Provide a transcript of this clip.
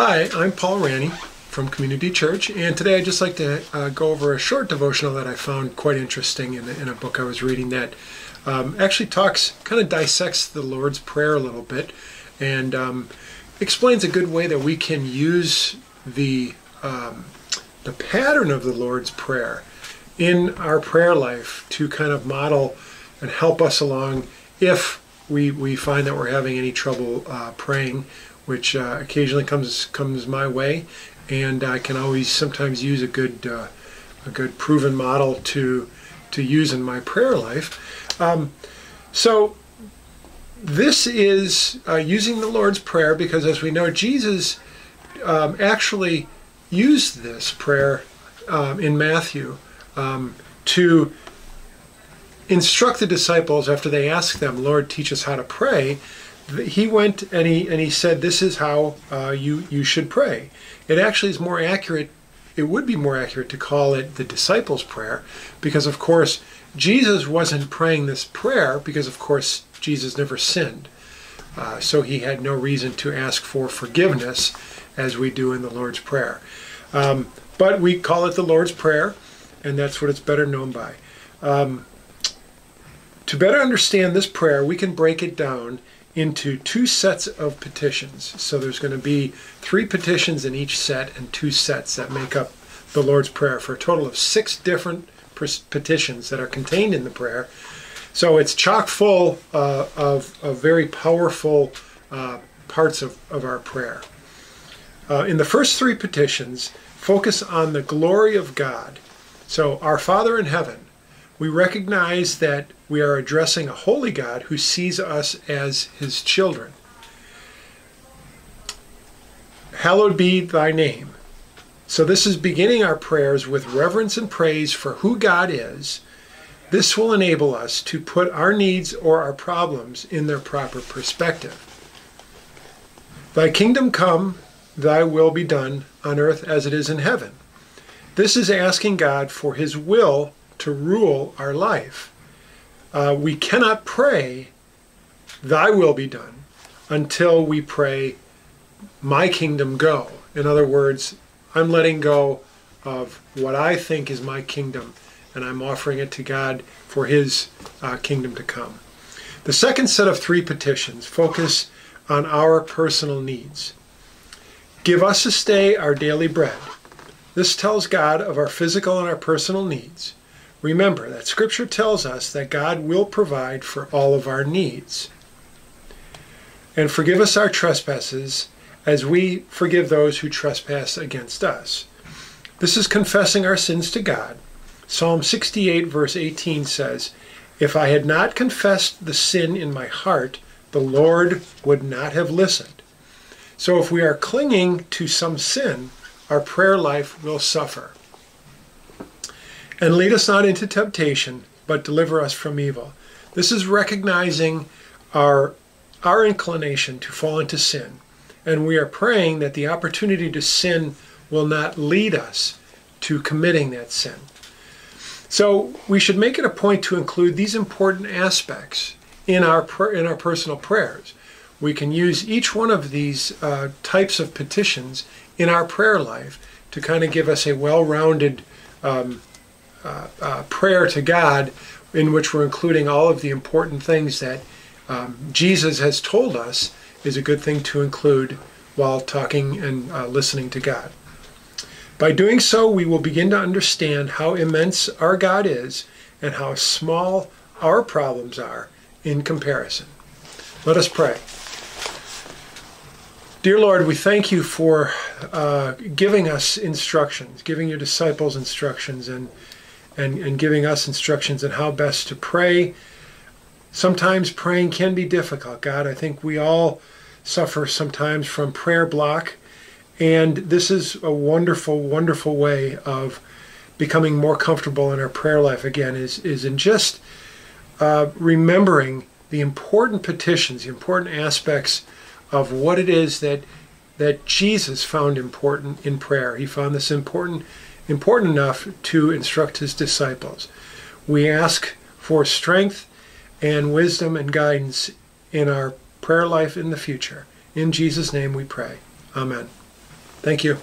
Hi, I'm Paul Ranney from Community Church, and today I'd just like to uh, go over a short devotional that I found quite interesting in, in a book I was reading that um, actually talks, kind of dissects the Lord's Prayer a little bit, and um, explains a good way that we can use the um, the pattern of the Lord's Prayer in our prayer life to kind of model and help us along if we, we find that we're having any trouble uh, praying, which uh, occasionally comes comes my way, and I can always sometimes use a good uh, a good proven model to to use in my prayer life. Um, so this is uh, using the Lord's Prayer because, as we know, Jesus um, actually used this prayer um, in Matthew um, to instruct the disciples after they asked them, Lord, teach us how to pray. He went and he and he said, "This is how uh, you you should pray." It actually is more accurate. It would be more accurate to call it the disciples' prayer, because of course Jesus wasn't praying this prayer because of course Jesus never sinned, uh, so he had no reason to ask for forgiveness as we do in the Lord's prayer. Um, but we call it the Lord's prayer, and that's what it's better known by. Um, to better understand this prayer, we can break it down into two sets of petitions. So there's going to be three petitions in each set and two sets that make up the Lord's Prayer for a total of six different petitions that are contained in the prayer. So it's chock full uh, of, of, very powerful uh, parts of, of our prayer. Uh, in the first three petitions, focus on the glory of God. So, our Father in heaven, we recognize that we are addressing a holy God who sees us as his children. Hallowed be thy name. So, this is beginning our prayers with reverence and praise for who God is. This will enable us to put our needs or our problems in their proper perspective. Thy kingdom come, thy will be done on earth as it is in heaven. This is asking God for his will to rule our life. Uh, we cannot pray, Thy will be done, until we pray, My kingdom go. In other words, I'm letting go of what I think is my kingdom and I'm offering it to God for His uh, kingdom to come. The second set of three petitions focus on our personal needs. Give us this day our daily bread. This tells God of our physical and our personal needs. Remember that Scripture tells us that God will provide for all of our needs. And forgive us our trespasses as we forgive those who trespass against us. This is confessing our sins to God. Psalm 68, verse 18 says, If I had not confessed the sin in my heart, the Lord would not have listened. So if we are clinging to some sin, our prayer life will suffer. And lead us not into temptation, but deliver us from evil. This is recognizing our, our inclination to fall into sin. And we are praying that the opportunity to sin will not lead us to committing that sin. So we should make it a point to include these important aspects in our, in our personal prayers. We can use each one of these uh, types of petitions in our prayer life to kind of give us a well rounded um, uh, prayer to God in which we're including all of the important things that um, Jesus has told us is a good thing to include while talking and uh, listening to God. By doing so, we will begin to understand how immense our God is and how small our problems are in comparison. Let us pray. Dear Lord, we thank you for uh, giving us instructions, giving your disciples instructions, and and, and giving us instructions on how best to pray. Sometimes praying can be difficult, God. I think we all suffer sometimes from prayer block. And this is a wonderful, wonderful way of becoming more comfortable in our prayer life again, is, is in just uh, remembering the important petitions, the important aspects of what it is that that Jesus found important in prayer. He found this important important enough to instruct his disciples. We ask for strength and wisdom and guidance in our prayer life in the future. In Jesus' name we pray. Amen. Thank you.